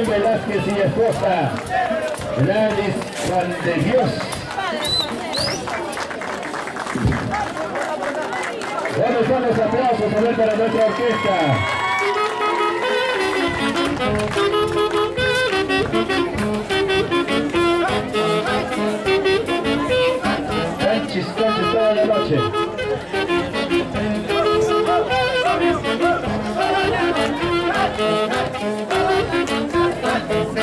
Velázquez y esposa. Gladys Juan de Dios. ¿Dónde están los aplausos ver para nuestra orquesta? Por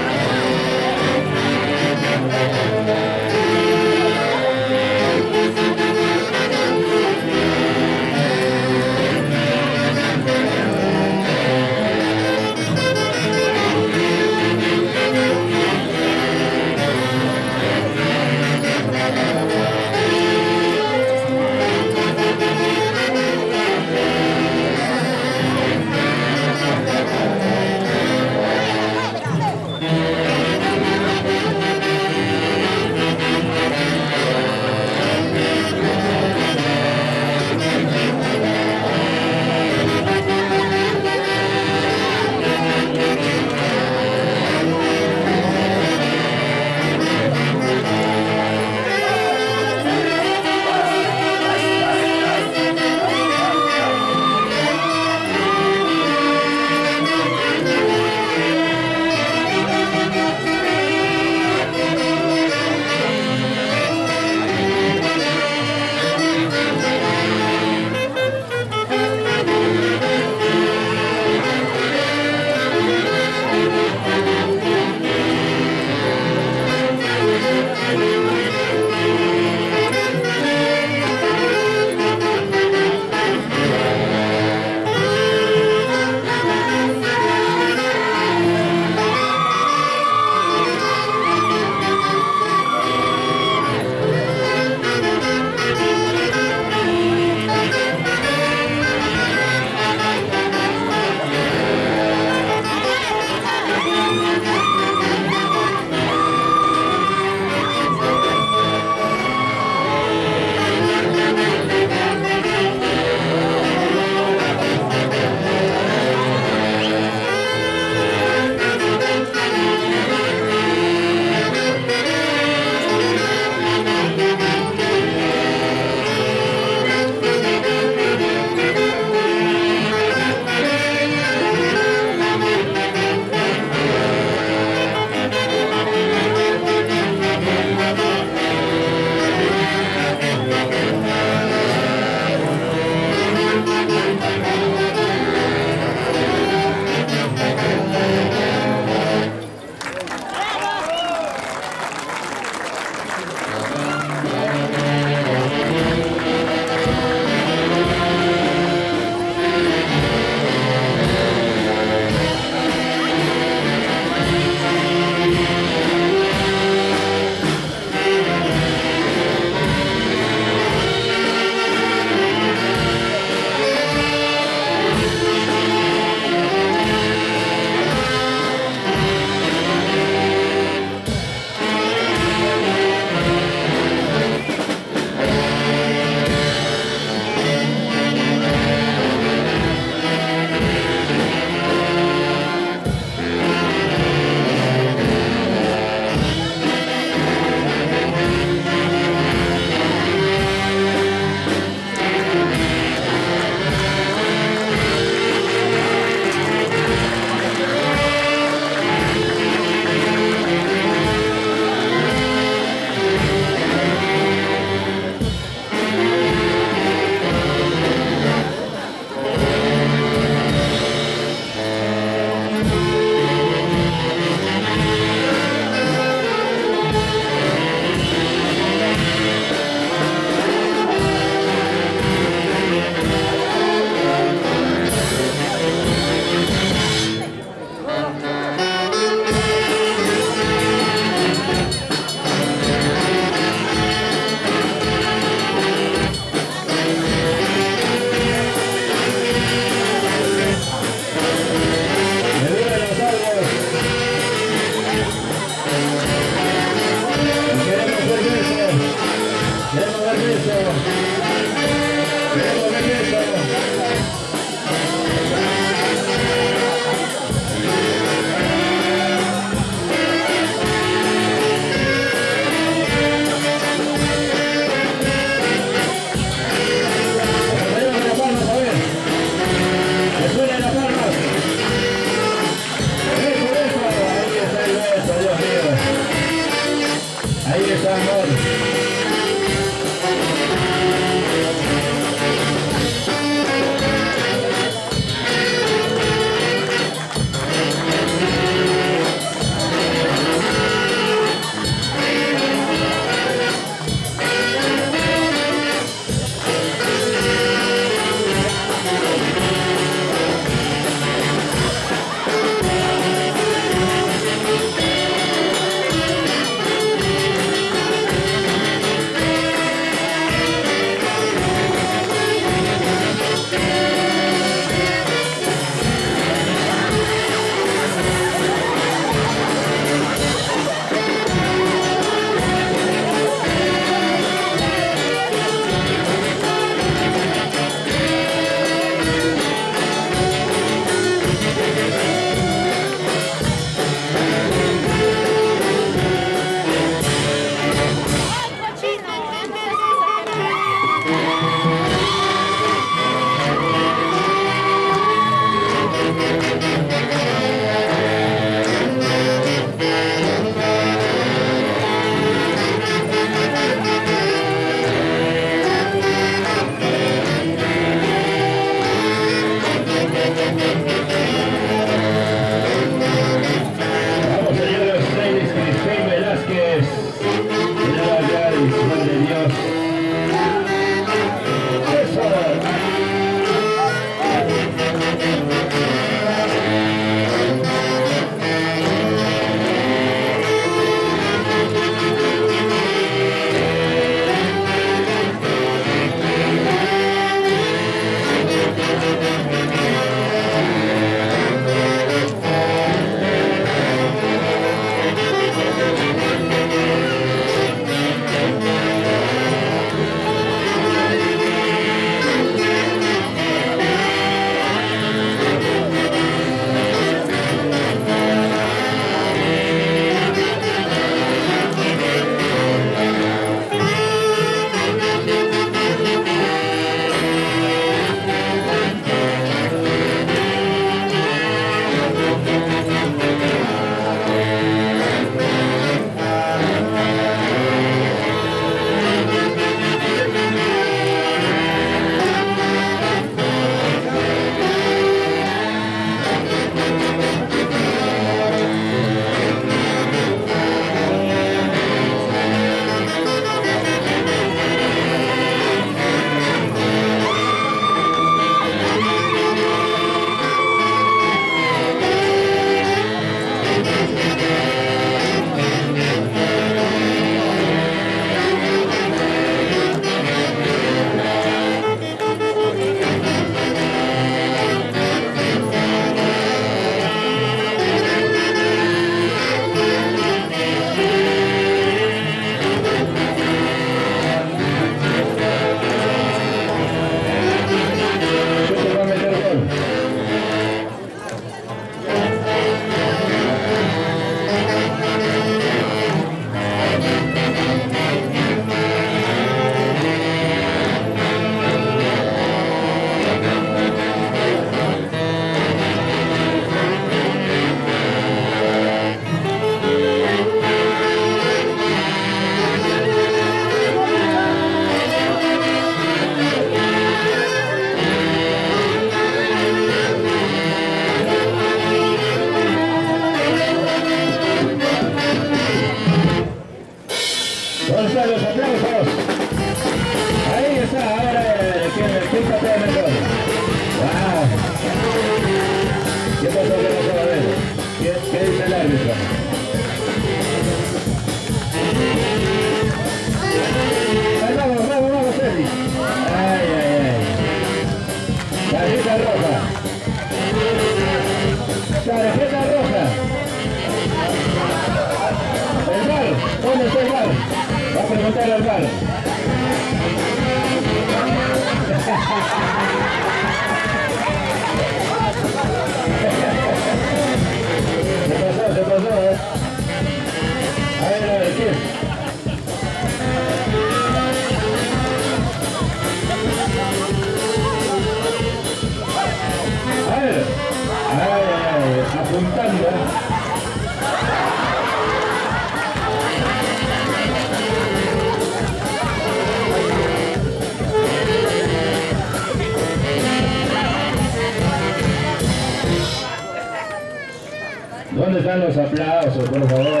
los aplausos, por favor?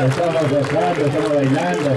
Estamos gozando, estamos bailando.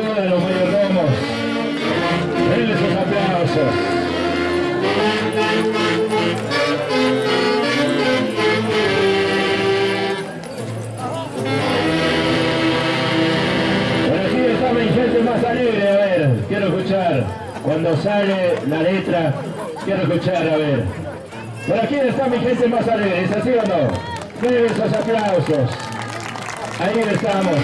Te saludan los mayordomos. Denle sus aplausos. Por aquí está mi gente más alegre, a ver, quiero escuchar. Cuando sale la letra, quiero escuchar, a ver. Por aquí está mi gente más alegre, ¿es así o no? Denle esos aplausos. Ahí estamos.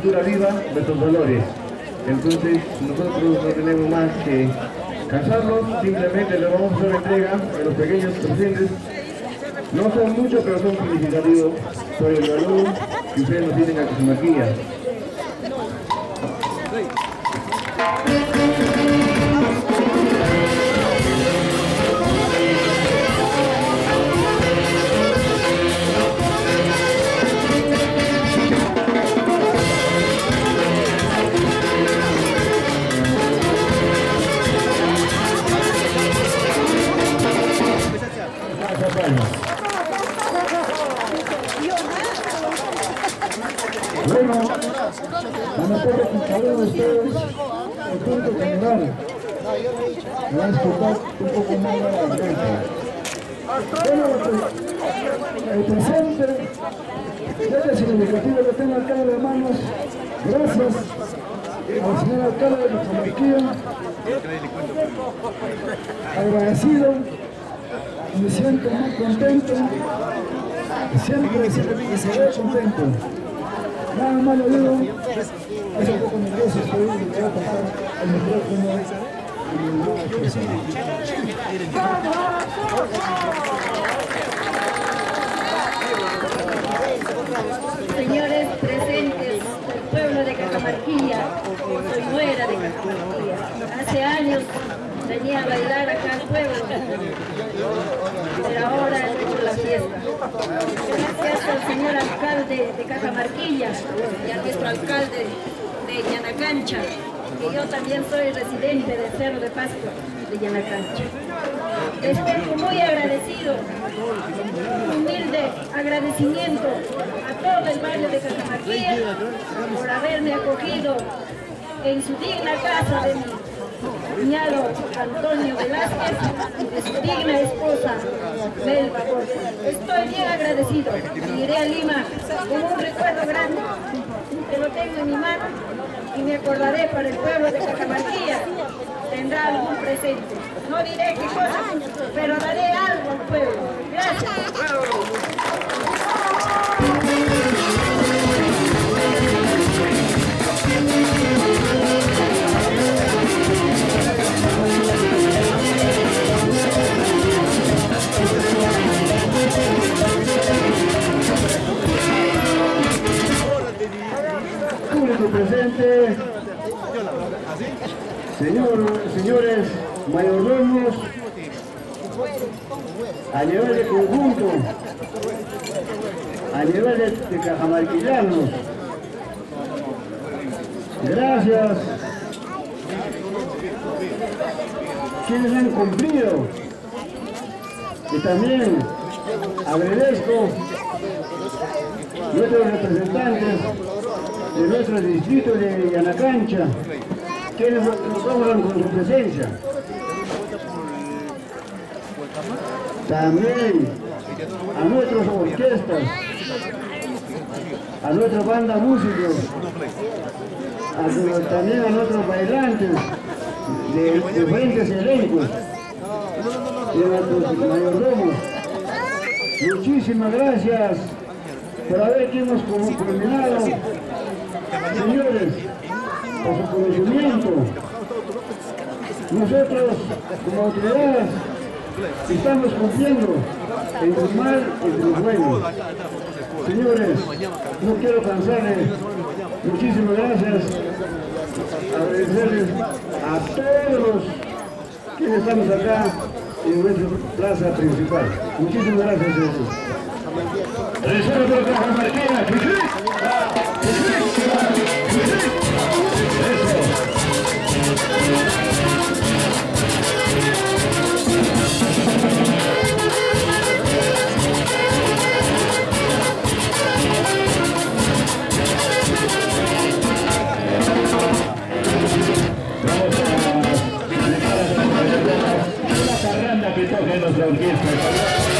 Cultura viva, nuestros valores. Entonces, nosotros no tenemos más que cansarlos, simplemente le vamos a hacer entrega a los pequeños presentes. No son muchos, pero son significativos por el valor que ustedes nos tienen a su maquilla. Presente, este significativo que tengo acá en las manos, gracias. Al señor alcalde de nuestra Marquía, agradecido, me siento muy contento, siempre se, se ve contento. Nada más lo digo, es un poco nervioso, y voy a pasar el micrófono Señores presentes del pueblo de Cajamarquilla, soy nuera de Cajamarquilla. Hace años venía a bailar acá al pueblo, pero ahora he hecho la fiesta. Gracias al señor alcalde de Cajamarquilla y a nuestro alcalde de Yanacancha, que yo también soy residente del Cerro de Pascua de Yanacancha. Estoy muy agradecido, humilde agradecimiento todo el barrio de Cajamarquilla por haberme acogido en su digna casa de mi cuñado Antonio Velázquez y de su digna esposa Melba. Estoy bien agradecido. Iré a Lima con un recuerdo grande que lo tengo en mi mano y me acordaré para el pueblo de Cajamarquilla. Tendrá algún presente. No diré qué cosa, pero daré algo al pueblo. Gracias. Presente, señor, señores mayordomos, a nivel de conjunto, a nivel de, de cajamarquillanos. Gracias. Quienes han cumplido. Y también agradezco nuestros representantes de nuestro distrito de Yanacancha, quienes nos con su presencia. También a nuestras orquestas, a nuestra banda músicos, también a nuestros bailantes de diferentes elencos y a nuestros mayordomos. Muchísimas gracias por haber que hemos culminado, señores, por su conocimiento. Nosotros, como autoridades, estamos cumpliendo entre el mal y el bueno. Señores, no quiero cansarles. Muchísimas gracias. Agradecerles a todos que estamos acá en nuestra plaza principal. Muchísimas gracias, señores. Que toque